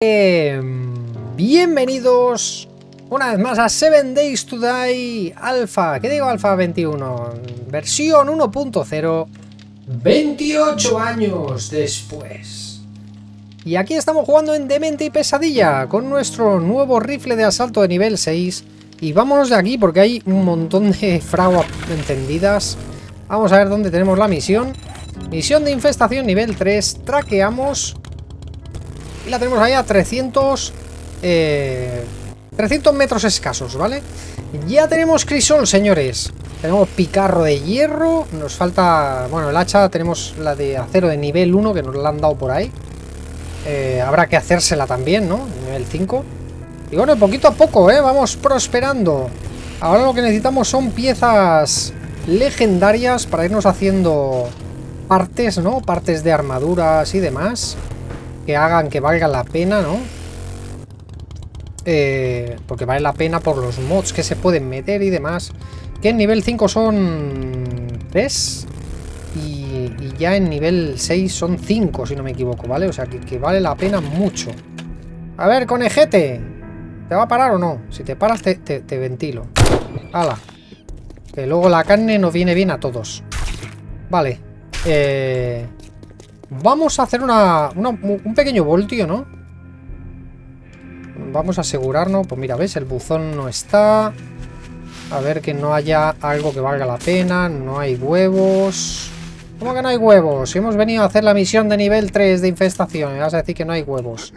Eh, bienvenidos una vez más a 7 Days to Die Alpha, ¿qué digo Alpha 21? Versión 1.0, 28 años después. Y aquí estamos jugando en Demente y Pesadilla con nuestro nuevo rifle de asalto de nivel 6. Y vámonos de aquí porque hay un montón de fraguas encendidas. Vamos a ver dónde tenemos la misión. Misión de infestación nivel 3. Traqueamos y la tenemos ahí a 300... 300 eh, metros escasos, ¿vale? Ya tenemos crisol, señores. Tenemos picarro de hierro. Nos falta... Bueno, el hacha tenemos la de acero de nivel 1, que nos la han dado por ahí. Eh, habrá que hacérsela también, ¿no? Nivel 5. Y bueno, poquito a poco, ¿eh? Vamos prosperando. Ahora lo que necesitamos son piezas legendarias para irnos haciendo partes, ¿no? Partes de armaduras y demás que hagan que valga la pena, ¿no? Eh, porque vale la pena por los mods que se pueden meter y demás. Que en nivel 5 son 3 y, ya en nivel 6 son 5, si no me equivoco, ¿vale? O sea, que, vale la pena mucho. A ver, conejete. ¿Te va a parar o no? Si te paras, te, te ventilo. Hala. Que luego la carne nos viene bien a todos. Vale. Eh... Vamos a hacer una, un pequeño voltio, ¿no? Vamos a asegurarnos. Pues mira, ¿ves? El buzón no está. A ver que no haya algo que valga la pena. No hay huevos. ¿Cómo que no hay huevos? Hemos venido a hacer la misión de nivel 3 de infestación. Me vas a decir que no hay huevos.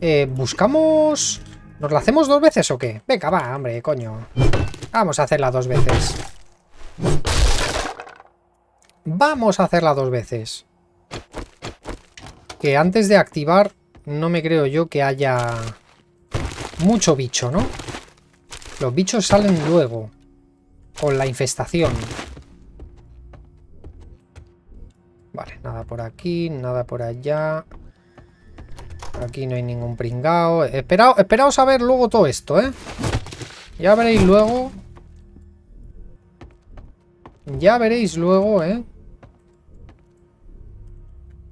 Eh, buscamos... ¿Nos la hacemos dos veces o qué? Venga, va, hombre, coño. Vamos a hacerla dos veces. Vamos a hacerla dos veces que antes de activar no me creo yo que haya mucho bicho, ¿no? Los bichos salen luego. Con la infestación. Vale, nada por aquí, nada por allá. Aquí no hay ningún pringao. Esperaos, esperaos a ver luego todo esto, ¿eh? Ya veréis luego. Ya veréis luego, ¿eh?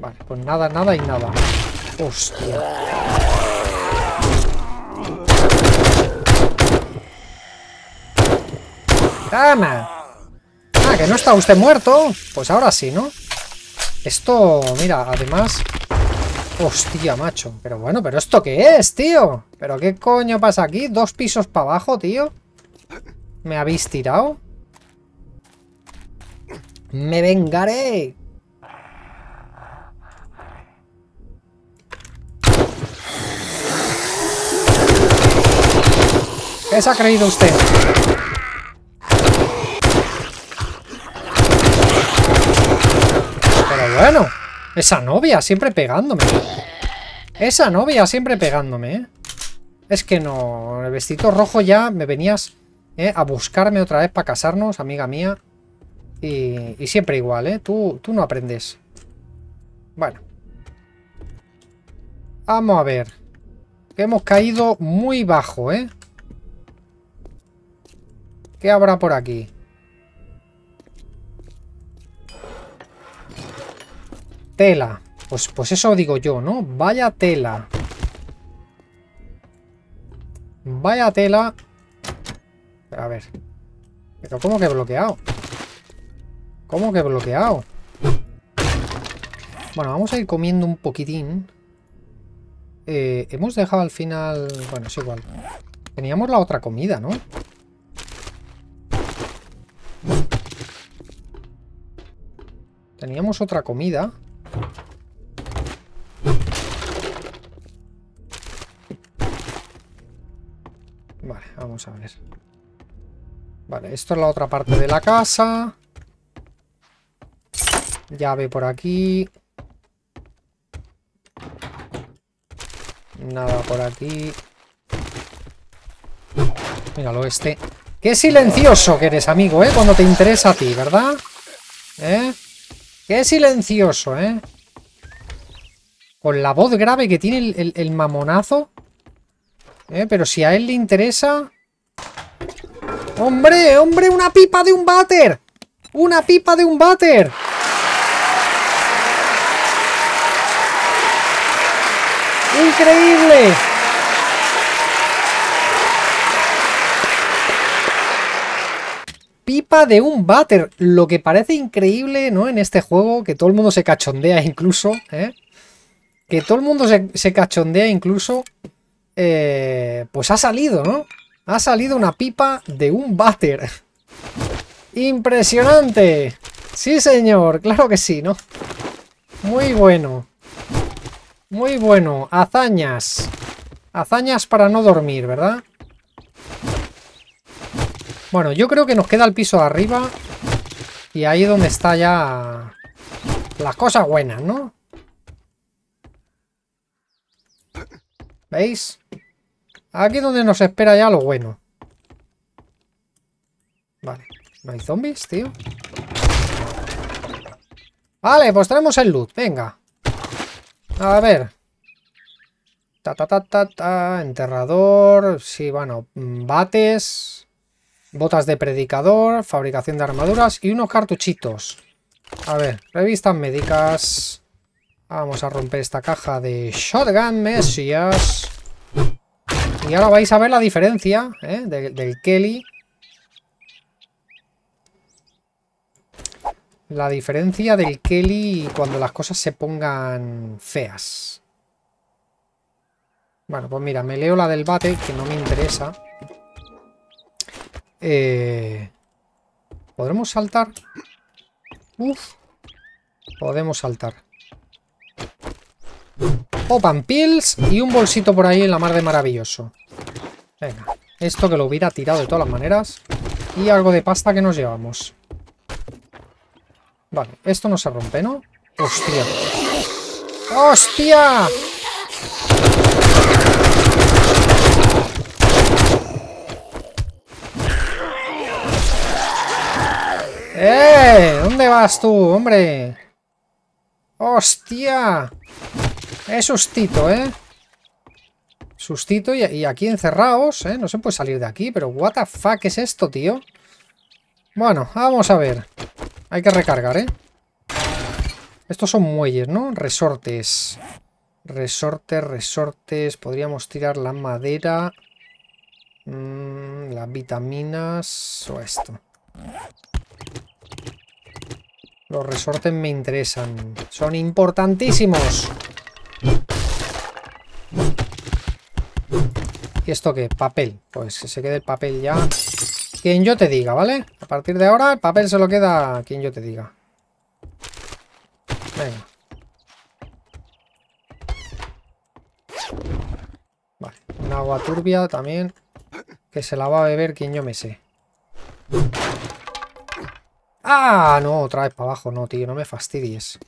Vale, pues nada, nada y nada. Hostia. ¡Tama! Ah, que no está usted muerto. Pues ahora sí, ¿no? Esto, mira, además... Hostia, macho. Pero bueno, ¿pero esto qué es, tío? ¿Pero qué coño pasa aquí? ¿Dos pisos para abajo, tío? ¿Me habéis tirado? ¡Me vengaré! ¿Qué se ha creído usted? Pero bueno, esa novia siempre pegándome. Esa novia siempre pegándome, ¿eh? Es que no, el vestido rojo ya me venías ¿eh? a buscarme otra vez para casarnos, amiga mía. Y, siempre igual, ¿eh? Tú, tú no aprendes. Bueno. Vamos a ver. Hemos caído muy bajo, ¿eh? ¿Qué habrá por aquí? Tela. Pues, pues eso digo yo, ¿no? Vaya tela. Vaya tela. A ver. Pero ¿cómo que bloqueado? ¿Cómo que bloqueado? Bueno, vamos a ir comiendo un poquitín. Eh, hemos dejado al final... Bueno, es igual. Teníamos la otra comida, ¿no? Teníamos otra comida. Vale, vamos a ver. Vale, esto es la otra parte de la casa. Llave por aquí. Nada por aquí. Míralo este. Qué silencioso que eres, amigo, ¿eh? Cuando te interesa a ti, ¿verdad? ¿Eh? Qué silencioso, ¿eh? Con la voz grave que tiene el, mamonazo. ¿Eh? Pero si a él le interesa... ¡Hombre! ¡Hombre! ¡Una pipa de un váter! ¡Una pipa de un váter! ¡Increíble! De un váter. Lo que parece increíble, ¿no? En este juego, que todo el mundo se cachondea incluso, ¿eh? Que todo el mundo se, cachondea incluso, eh, pues ha salido, ¿no? Ha salido una pipa de un váter. ¡Impresionante! Sí, señor, claro que sí, ¿no? Muy bueno. Muy bueno. Hazañas. Hazañas para no dormir, ¿verdad? Bueno, yo creo que nos queda el piso de arriba. Y ahí donde está ya... Las cosas buenas, ¿no? ¿Veis? Aquí es donde nos espera ya lo bueno. Vale. ¿No hay zombies, tío? Vale, pues tenemos el loot. Venga. A ver. Ta, ta, ta, ta, ta. Enterrador. Sí, bueno. Bates. Botas de predicador. Fabricación de armaduras. Y unos cartuchitos. A ver. Revistas médicas. Vamos a romper esta caja de Shotgun Messias. Y ahora vais a ver la diferencia ¿eh? del Kelly La diferencia del Kelly cuando las cosas se pongan feas. Bueno, pues mira, me leo la del bate, que no me interesa. Eh, ¿Podremos saltar? Uf. Podemos saltar. Open Pills y un bolsito por ahí en la mar de maravilloso. Venga, esto que lo hubiera tirado de todas las maneras. Y algo de pasta que nos llevamos. Vale, esto no se rompe, ¿no? ¡Hostia! ¡Hostia! ¡Eh! ¿Dónde vas tú, hombre? ¡Hostia! Es sustito, ¿eh? Sustito y, y, aquí encerrados, ¿eh? No se puede salir de aquí, pero what the fuck es esto, tío? Bueno, vamos a ver. Hay que recargar, ¿eh? Estos son muelles, ¿no? Resortes. Resortes, resortes. Podríamos tirar la madera. Mm, las vitaminas. O esto. Los resortes me interesan. Son importantísimos. ¿Y esto qué? Papel. Pues que se quede el papel ya. Quien yo te diga, ¿vale? A partir de ahora el papel se lo queda quien yo te diga. Venga. Vale, un agua turbia también. Que se la va a beber quien yo me sé. ¡Ah! No, otra vez para abajo. No, tío, no me fastidies.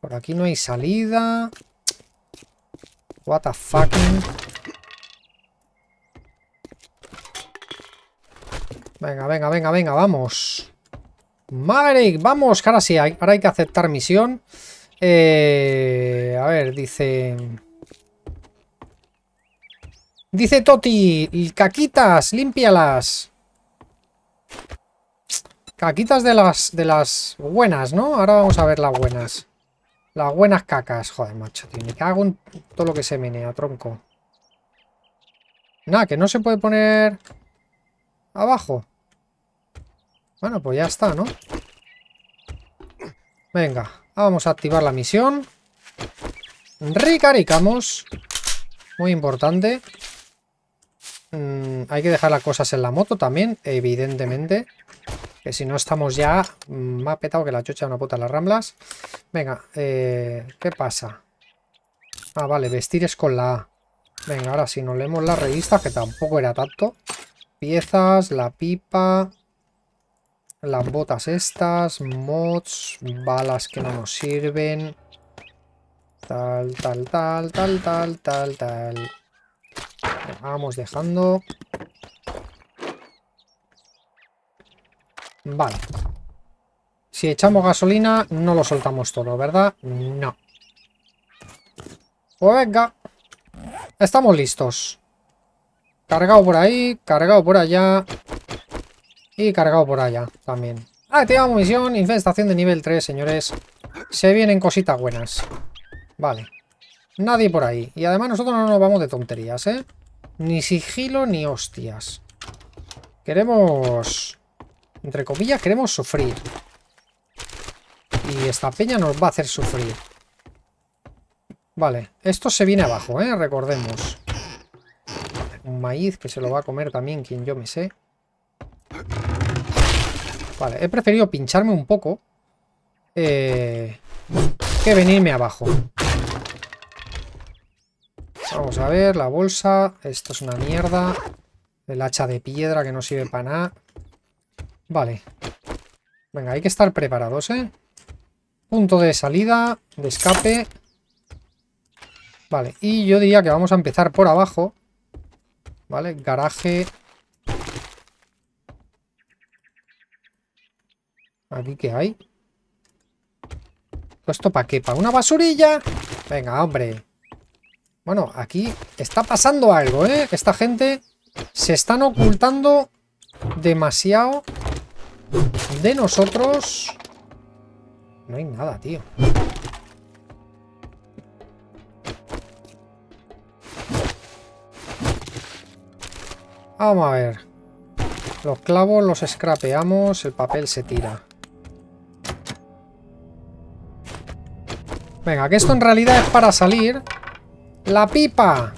Por aquí no hay salida. What the fucking... Venga, venga, venga, venga, vamos. Maverick, vamos, ahora sí, ahora hay que aceptar misión. Eh, a ver, dice... Dice Toti, caquitas, límpialas. Caquitas de las, de las buenas, ¿no? Ahora vamos a ver las buenas. Las buenas cacas. Joder, macho, tío. Me cago todo lo que se menea, tronco. Nada, que no se puede poner abajo. Bueno, pues ya está, ¿no? Venga, vamos a activar la misión. Ricaricamos. Muy importante. Mm, hay que dejar las cosas en la moto también, evidentemente. Que si no estamos ya... Mm, me ha petado que la chocha una puta las ramblas. Venga, eh, ¿qué pasa? Ah, vale, vestir es con la A. Venga, ahora si nos leemos la revista, que tampoco era tanto. Piezas, la pipa... Las botas estas, mods, balas que no nos sirven. Tal, tal, tal, tal, tal, tal, tal. Vamos dejando. Vale. Si echamos gasolina, no lo soltamos todo, ¿verdad? No. Pues venga. Estamos listos. Cargado por ahí, cargado por allá. Y cargado por allá también. Activamos misión, infestación de nivel 3, señores. Se vienen cositas buenas. Vale. Nadie por ahí. Y además nosotros no nos vamos de tonterías, ¿eh? Ni sigilo ni hostias. Queremos... Entre comillas, queremos sufrir. Y esta peña nos va a hacer sufrir. Vale, esto se viene abajo, ¿eh? Recordemos. Un maíz que se lo va a comer también quien yo me sé. Vale, he preferido pincharme un poco. Eh, que venirme abajo. Vamos a ver, la bolsa. Esto es una mierda. El hacha de piedra que no sirve para nada. Vale. Venga, hay que estar preparados, ¿eh? Punto de salida, de escape. Vale, y yo diría que vamos a empezar por abajo. Vale, garaje. ¿Aquí qué hay? ¿Esto para qué? ¿Para una basurilla? Venga, hombre. Bueno, aquí está pasando algo, ¿eh? Esta gente se están ocultando demasiado de nosotros. No hay nada, tío. Vamos a ver. Los clavos los scrapeamos, el papel se tira. Venga, que esto en realidad es para salir ¡La pipa!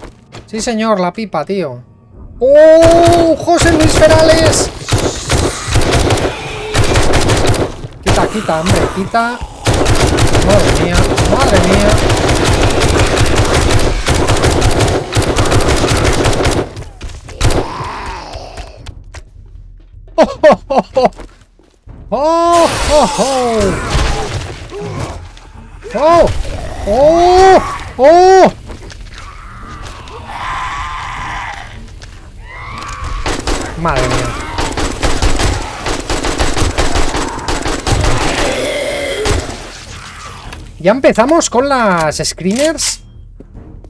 Sí, señor, la pipa, tío. ¡Oh! ¡José Luis! Quita, hombre, quita. Madre mía, madre mía. ¡Oh, oh, oh, oh! ¡Oh, oh, oh! ¡Oh! ¡Oh! ¡Oh! Ya empezamos con las screeners.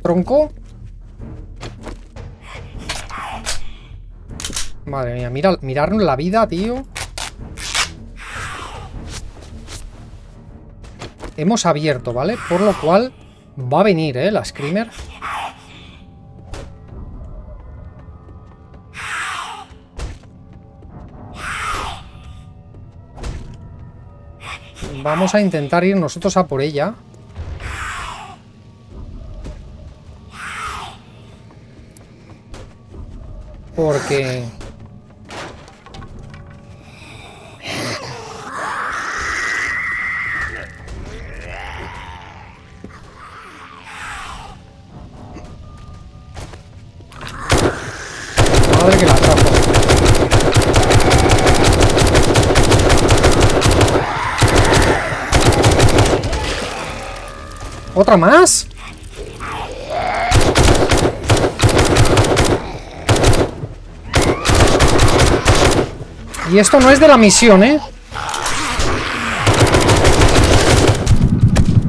Tronco. Madre mía, mira, mirarnos la vida, tío. Hemos abierto, ¿vale? Por lo cual va a venir, ¿eh? La screamer. Vamos a intentar ir nosotros a por ella. Porque... ¿Otra más? Y esto no es de la misión, ¿eh?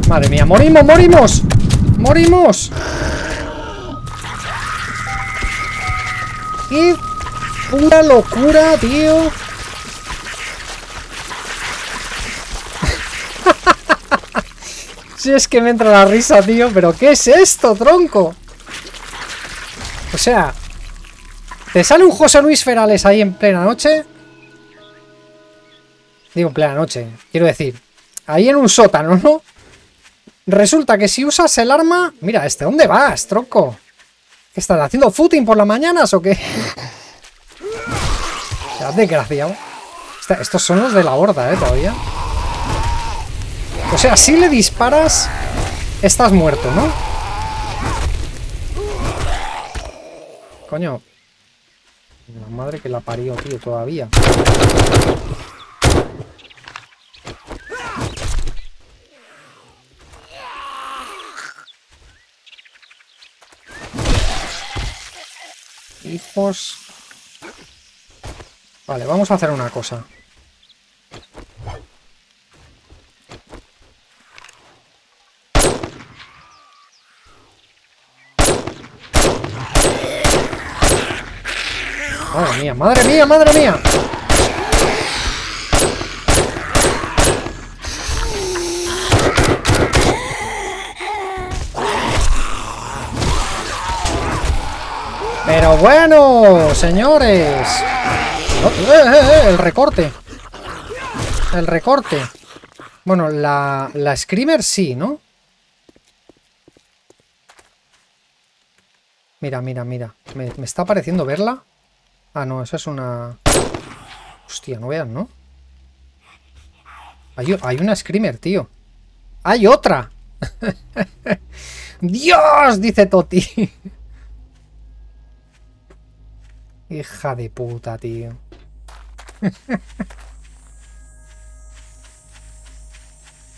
Madre mía, morimos, morimos Morimos ¡Qué pura locura, tío! Si es que me entra la risa, tío. ¿Pero qué es esto, tronco? O sea... ¿Te sale un José Luis Ferales ahí en plena noche? Digo, en plena noche. Quiero decir, ahí en un sótano, ¿no? Resulta que si usas el arma... Mira, este, ¿dónde vas, tronco? ¿Qué estás haciendo footing por las mañanas o qué? Ya, desgraciado. Estos son los de la horda, ¿eh? Todavía. O sea, si le disparas, estás muerto, ¿no? Coño. La madre que la parió, tío, todavía. Hijos. Vale, vamos a hacer una cosa. Madre mía, madre mía. Pero bueno, señores. Oh, eh, eh, eh, el recorte. El recorte. Bueno, la, la Screamer sí, ¿no? Mira, mira, mira. Me, me está pareciendo verla. Ah, no, eso es una... Hostia, no vean, ¿no? Hay, hay una Screamer, tío. ¡Hay otra! ¡Dios! Dice Toti. Hija de puta, tío.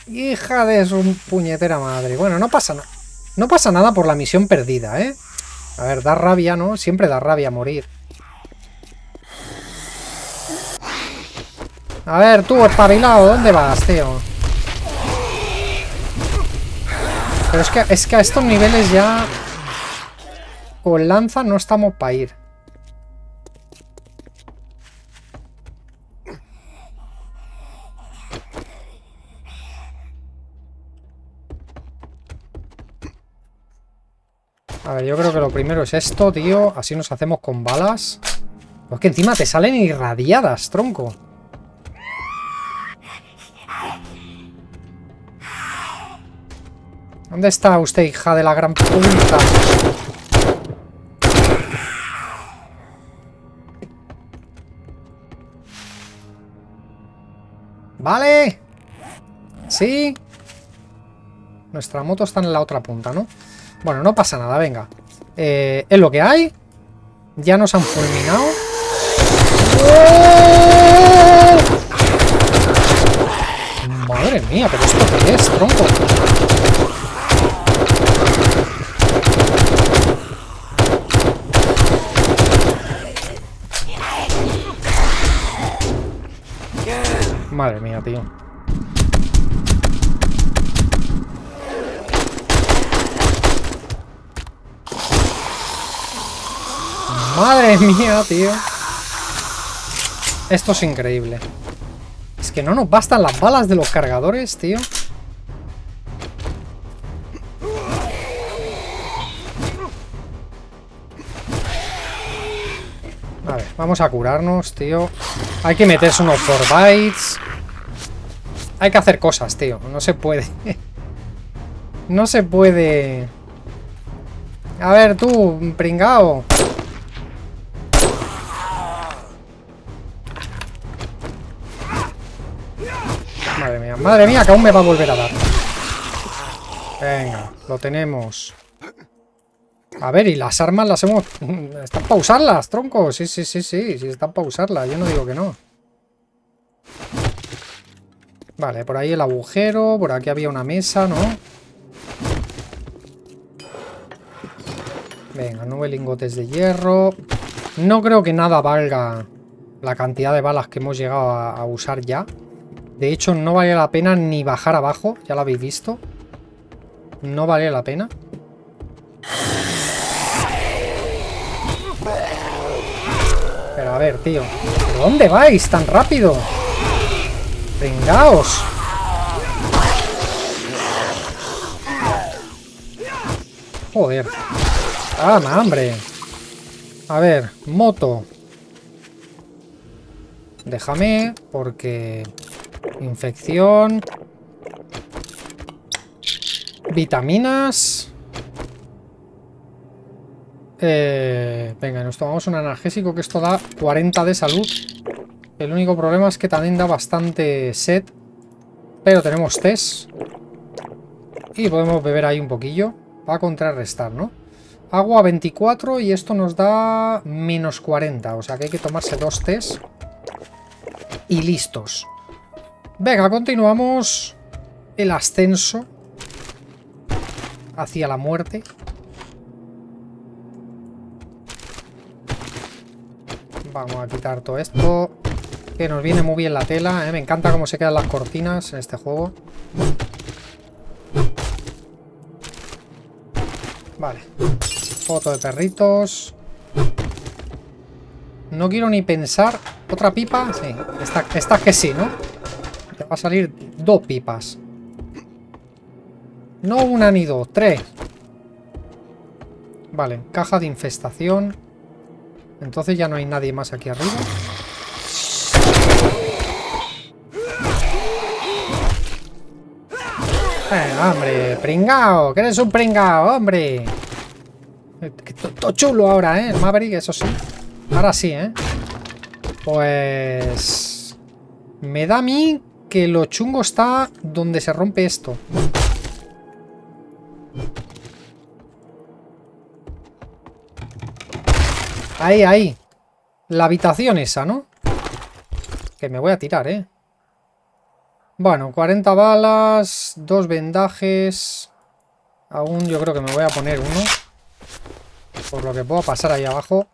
Hija de su puñetera madre. Bueno, no pasa nada. No pasa nada por la misión perdida, ¿eh? A ver, da rabia, ¿no? Siempre da rabia morir. A ver, tú, espabilado, ¿dónde vas, tío? Pero es que, es que a estos niveles ya... Con lanza no estamos para ir. A ver, yo creo que lo primero es esto, tío. Así nos hacemos con balas. Pues que encima te salen irradiadas, tronco. ¿Dónde está usted, hija de la gran puta? Vale. Sí. Nuestra moto está en la otra punta, ¿no? Bueno, no pasa nada, venga. Eh, es lo que hay. Ya nos han fulminado. ¡Oh! Madre mía, pero esto qué es, tronco. Madre mía, tío. Madre mía, tío. Esto es increíble. Es que no nos bastan las balas de los cargadores, tío. Vale, vamos a curarnos, tío. Hay que meterse unos 4 bytes. Hay que hacer cosas, tío. No se puede. no se puede... A ver, tú, pringao. Madre mía, madre mía, que aún me va a volver a dar. Venga, lo tenemos. A ver, y las armas las hemos... Están para usarlas, tronco. Sí, sí, sí, sí, sí, están para usarlas. Yo no digo que no. Vale, por ahí el agujero. Por aquí había una mesa, ¿no? Venga, nueve lingotes de hierro. No creo que nada valga la cantidad de balas que hemos llegado a usar ya. De hecho, no vale la pena ni bajar abajo. Ya lo habéis visto. No vale la pena. Pero a ver, tío. dónde vais tan rápido? Vengaos. Joder. Ah, hambre. A ver, moto. Déjame, porque Infección. Vitaminas. Eh, venga, nos tomamos un analgésico que esto da 40 de salud. El único problema es que también da bastante sed. Pero tenemos test. Y podemos beber ahí un poquillo. Para contrarrestar, ¿no? Agua 24 y esto nos da menos 40. O sea que hay que tomarse dos test. Y listos. Venga, continuamos el ascenso hacia la muerte. Vamos a quitar todo esto. Que nos viene muy bien la tela. ¿eh? Me encanta cómo se quedan las cortinas en este juego. Vale. Foto de perritos. No quiero ni pensar. ¿Otra pipa? Sí. Esta, esta que sí, ¿no? va a salir dos pipas. No una ni dos, tres. Vale, caja de infestación. Entonces ya no hay nadie más aquí arriba. Eh, hombre, pringao, que eres un pringao, hombre. Todo chulo ahora, ¿eh? El Maverick, eso sí. Ahora sí, ¿eh? Pues... Me da a mí que lo chungo está donde se rompe esto. Ahí, ahí. La habitación esa, ¿no? Que me voy a tirar, ¿eh? Bueno, 40 balas, dos vendajes. Aún yo creo que me voy a poner uno. Por lo que puedo pasar ahí abajo.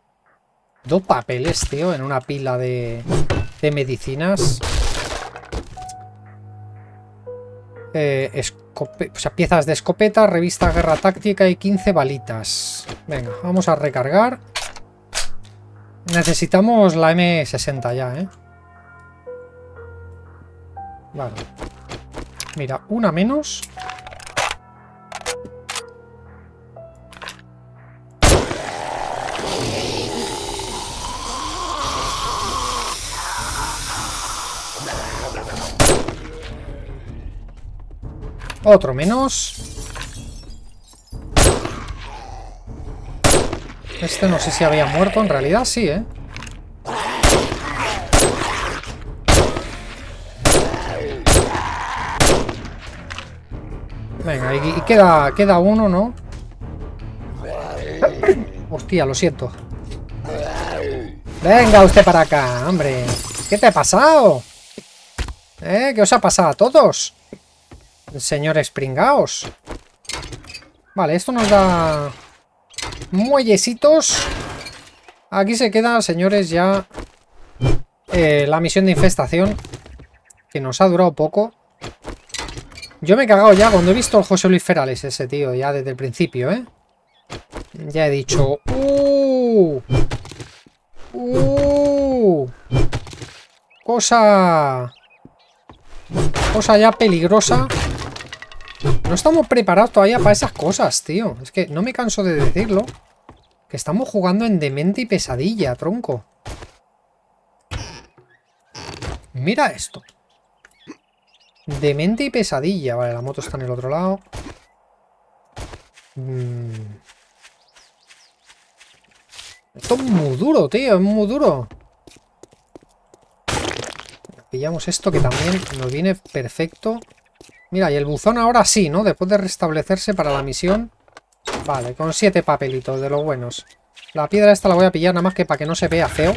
Dos papeles, tío, en una pila de, de medicinas. Eh, o sea, piezas de escopeta, revista guerra táctica y 15 balitas. Venga, vamos a recargar. Necesitamos la M60 ya, ¿eh? Vale. Mira, una menos. Otro menos. Este no sé si había muerto, en realidad sí, ¿eh? Venga, y, queda, queda uno, ¿no? Hostia, lo siento. Venga usted para acá, hombre. ¿Qué te ha pasado? ¿Eh? ¿Qué os ha pasado a todos? Señores pringaos. Vale, esto nos da... Muellecitos. Aquí se queda, señores, ya... Eh, la misión de infestación. Que nos ha durado poco. Yo me he cagado ya cuando he visto al José Luis Ferales, ese tío, ya desde el principio, ¿eh? Ya he dicho... ¡Uh! ¡Uh! Cosa... Cosa ya peligrosa. No estamos preparados todavía para esas cosas, tío. Es que no me canso de decirlo. Que estamos jugando en demente y pesadilla, tronco. Mira esto. Demente y pesadilla. Vale, la moto está en el otro lado. Mm. Esto es muy duro, tío. Es muy duro. Pillamos esto que también nos viene perfecto. Mira, y el buzón ahora sí, ¿no? Después de restablecerse para la misión. Vale, con siete papelitos de los buenos. La piedra esta la voy a pillar nada más que para que no se vea feo.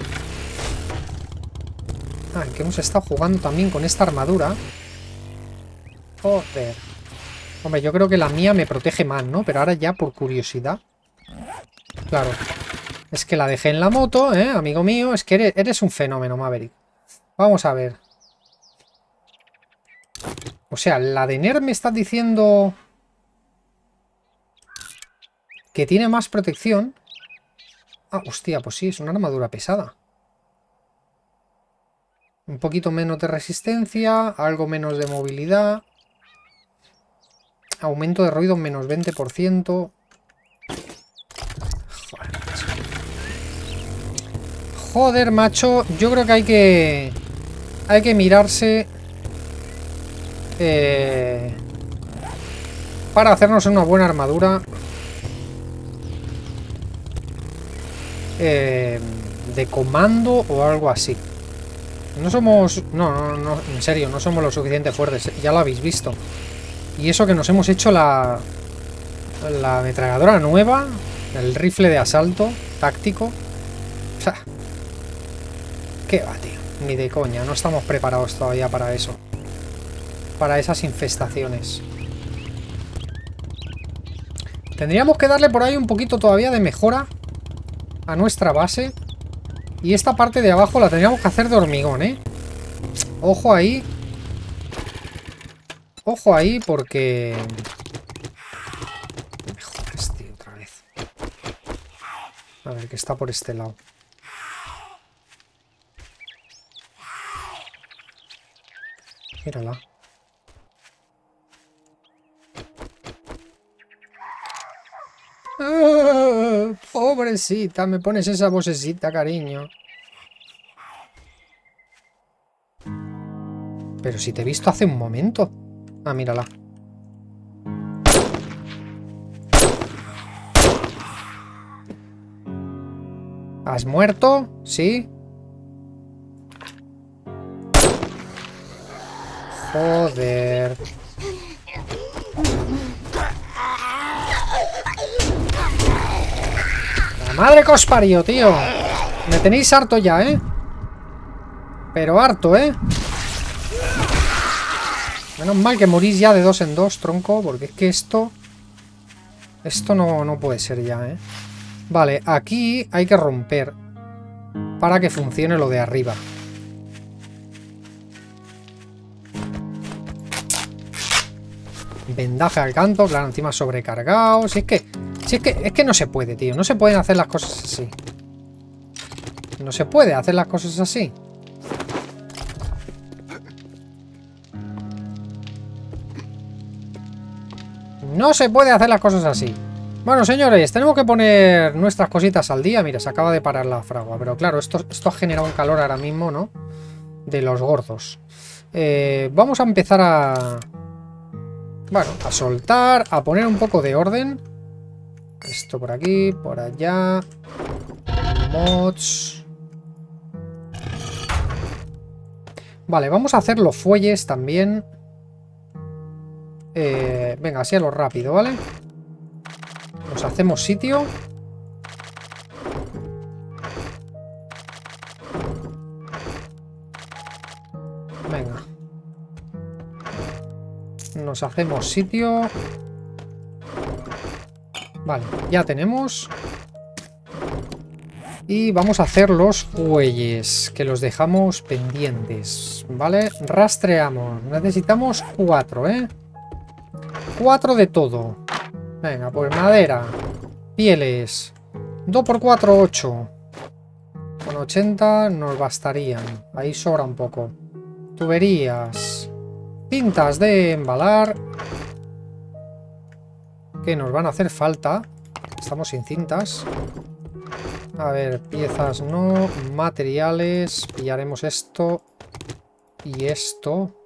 Ah, que hemos estado jugando también con esta armadura. Joder. Hombre, yo creo que la mía me protege más, ¿no? Pero ahora ya por curiosidad. Claro. Es que la dejé en la moto, ¿eh? Amigo mío. Es que eres, un fenómeno, Maverick. Vamos a ver. O sea, la de NER me está diciendo... Que tiene más protección. Ah, hostia, pues sí, es una armadura pesada. Un poquito menos de resistencia, algo menos de movilidad. Aumento de ruido menos 20%. Joder, macho. Yo creo que hay que... Hay que mirarse... Eh, para hacernos una buena armadura. Eh, de comando o algo así. No somos... No, no, no, en serio, no somos lo suficiente fuertes. Ya lo habéis visto. Y eso que nos hemos hecho la... La ametralladora nueva. El rifle de asalto táctico. ¿Qué va, tío? Ni de coña. No estamos preparados todavía para eso. Para esas infestaciones. Tendríamos que darle por ahí un poquito todavía de mejora a nuestra base. Y esta parte de abajo la tendríamos que hacer de hormigón, ¿eh? Ojo ahí. Ojo ahí porque... Me jodas, tío, otra vez. A ver, que está por este lado. Mírala. ¡Ah! Pobrecita, me pones esa vocecita, cariño. Pero si te he visto hace un momento. Ah, mírala. ¿Has muerto? ¿Sí? Joder. La madre que os parió, tío. Me tenéis harto ya, ¿eh? Pero harto, ¿eh? Menos mal que morís ya de dos en dos, tronco, porque es que esto... Esto no, no puede ser ya, ¿eh? Vale, aquí hay que romper para que funcione lo de arriba. Vendaje al canto, claro, encima sobrecargado. Si es que, si es que, es que no se puede, tío. No se pueden hacer las cosas así. No se puede hacer las cosas así. No se puede hacer las cosas así. Bueno, señores, tenemos que poner nuestras cositas al día. Mira, se acaba de parar la fragua. Pero claro, esto, ha generado un calor ahora mismo, ¿no? De los gordos. Eh, vamos a empezar a... Bueno, a soltar, a poner un poco de orden. Esto por aquí, por allá. Mods. Vale, vamos a hacer los fuelles también. Eh, venga, así a lo rápido, ¿vale? Nos hacemos sitio. Venga. Nos hacemos sitio. Vale, ya tenemos. Y vamos a hacer los fuelles, que los dejamos pendientes, ¿vale? Rastreamos. Necesitamos cuatro, ¿eh? Cuatro de todo. Venga, pues madera. Pieles. 2 por 4, 8. Con 80 nos bastarían. Ahí sobra un poco. Tuberías. Cintas de embalar. Que nos van a hacer falta. Estamos sin cintas. A ver, piezas no. Materiales. Pillaremos esto. Y esto.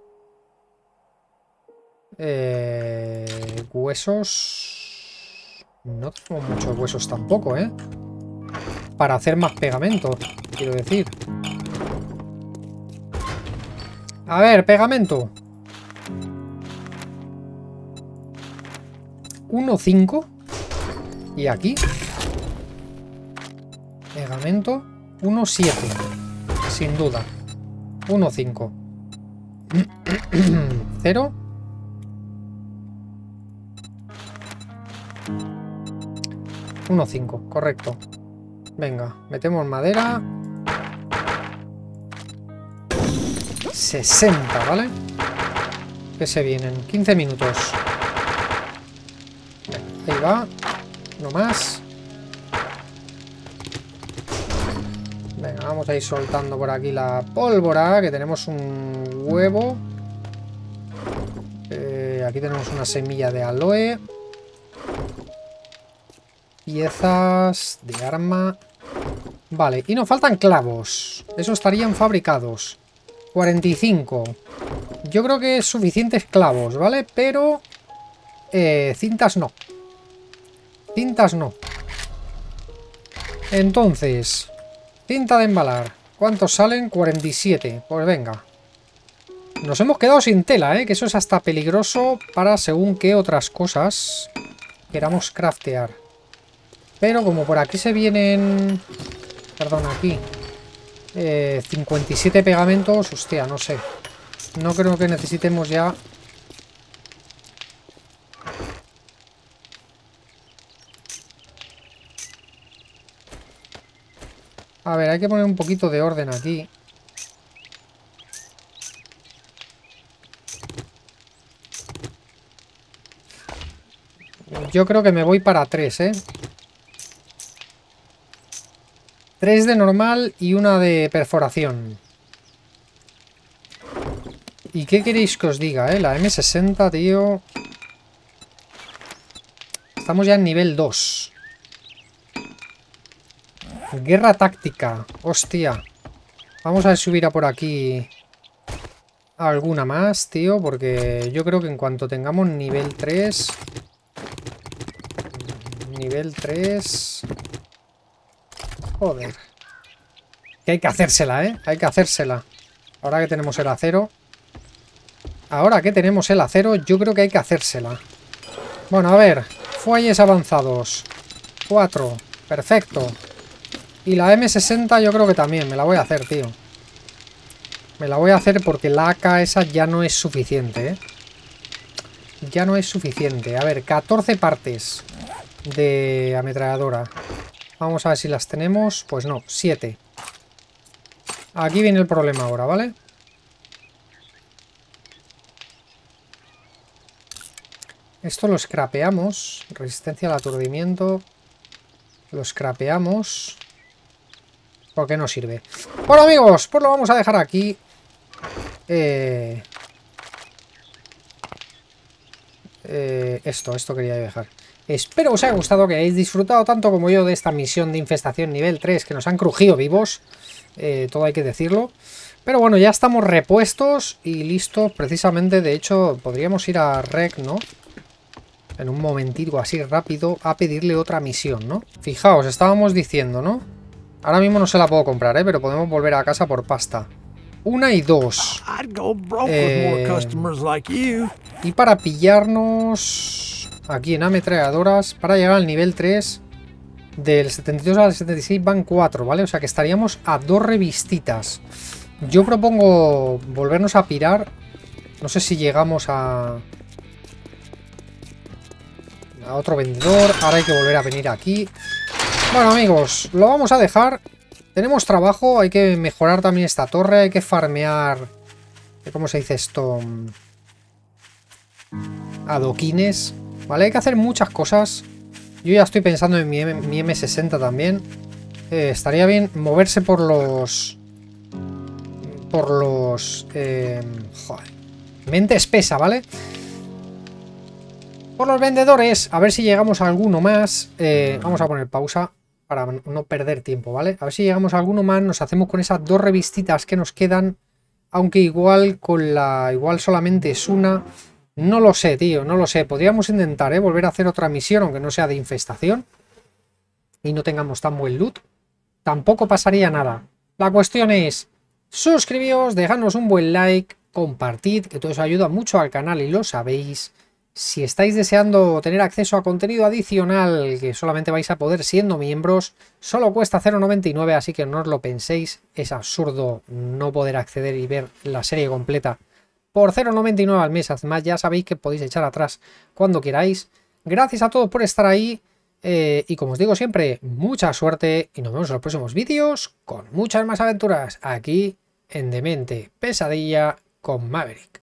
Eh, huesos. No tengo muchos huesos tampoco, ¿eh? Para hacer más pegamento, quiero decir. A ver, pegamento. 1.5. Y aquí. Pegamento. 1.7. Sin duda. 1.5. 0. 1.5, correcto. Venga, metemos madera. 60, ¿vale? Que se vienen. 15 minutos. Ahí va. No más. Venga, vamos a ir soltando por aquí la pólvora, que tenemos un huevo. Eh, aquí tenemos una semilla de aloe. Piezas de arma. Vale, y nos faltan clavos. Esos estarían fabricados. 45. Yo creo que es suficientes clavos, ¿vale? Pero... Eh, cintas no. Cintas no. Entonces... Cinta de embalar. ¿Cuántos salen? 47. Pues venga. Nos hemos quedado sin tela, ¿eh? Que eso es hasta peligroso para según qué otras cosas queramos craftear. Pero como por aquí se vienen... Perdón, aquí. 57 eh, pegamentos, hostia, no sé. No creo que necesitemos ya... A ver, hay que poner un poquito de orden aquí. Yo creo que me voy para tres, ¿eh? Tres de normal y una de perforación. ¿Y qué queréis que os diga, eh? La M60, tío... Estamos ya en nivel 2. Guerra táctica. Hostia. Vamos a ver si hubiera por aquí alguna más, tío, porque yo creo que en cuanto tengamos nivel 3... Nivel 3... Joder. Que hay que hacérsela, ¿eh? Hay que hacérsela. Ahora que tenemos el acero... Ahora que tenemos el acero, yo creo que hay que hacérsela. Bueno, a ver. Fuelles avanzados. 4. Perfecto. Y la M60 yo creo que también. Me la voy a hacer, tío. Me la voy a hacer porque la AK esa ya no es suficiente, ¿eh? Ya no es suficiente. A ver, 14 partes de ametralladora. Vamos a ver si las tenemos. Pues no, 7. Aquí viene el problema ahora, ¿vale? Esto lo scrapeamos. Resistencia al aturdimiento. Lo scrapeamos. ¿Por qué no sirve? Bueno amigos, pues lo vamos a dejar aquí. Eh, eh, esto, esto quería dejar. Espero os haya gustado, que hayáis disfrutado tanto como yo de esta misión de infestación nivel 3, que nos han crujido vivos. Eh, todo hay que decirlo. Pero bueno, ya estamos repuestos y listos. Precisamente, de hecho, podríamos ir a Rec, ¿no? En un momentito así rápido a pedirle otra misión, ¿no? Fijaos, estábamos diciendo, ¿no? Ahora mismo no se la puedo comprar, ¿eh? Pero podemos volver a casa por pasta. Una y dos. Eh, y para pillarnos aquí en ametralladoras, para llegar al nivel 3, del 72 al 76 van 4, ¿vale? O sea que estaríamos a dos revistitas. Yo propongo volvernos a pirar. No sé si llegamos a... A otro vendedor. Ahora hay que volver a venir aquí. Bueno, amigos, lo vamos a dejar. Tenemos trabajo, hay que mejorar también esta torre, hay que farmear... ¿Cómo se dice esto? Adoquines. Vale, hay que hacer muchas cosas. Yo ya estoy pensando en mi, M 60 también. Eh, estaría bien moverse por los... Por los... Eh, joder. Mente espesa, ¿vale? Por los vendedores. A ver si llegamos a alguno más. Eh, vamos a poner pausa para no perder tiempo, ¿vale? A ver si llegamos a alguno más, nos hacemos con esas dos revistitas que nos quedan, aunque igual con la... igual solamente es una... No lo sé, tío, no lo sé. Podríamos intentar, ¿eh? Volver a hacer otra misión, aunque no sea de infestación. Y no tengamos tan buen loot. Tampoco pasaría nada. La cuestión es, suscribíos, dejadnos un buen like, compartid, que todo eso ayuda mucho al canal y lo sabéis. Si estáis deseando tener acceso a contenido adicional que solamente vais a poder siendo miembros, solo cuesta 0,99, así que no os lo penséis. Es absurdo no poder acceder y ver la serie completa por 0,99 al mes. Además, ya sabéis que podéis echar atrás cuando queráis. Gracias a todos por estar ahí. Eh, y como os digo siempre, mucha suerte y nos vemos en los próximos vídeos con muchas más aventuras aquí en Demente Pesadilla con Maverick.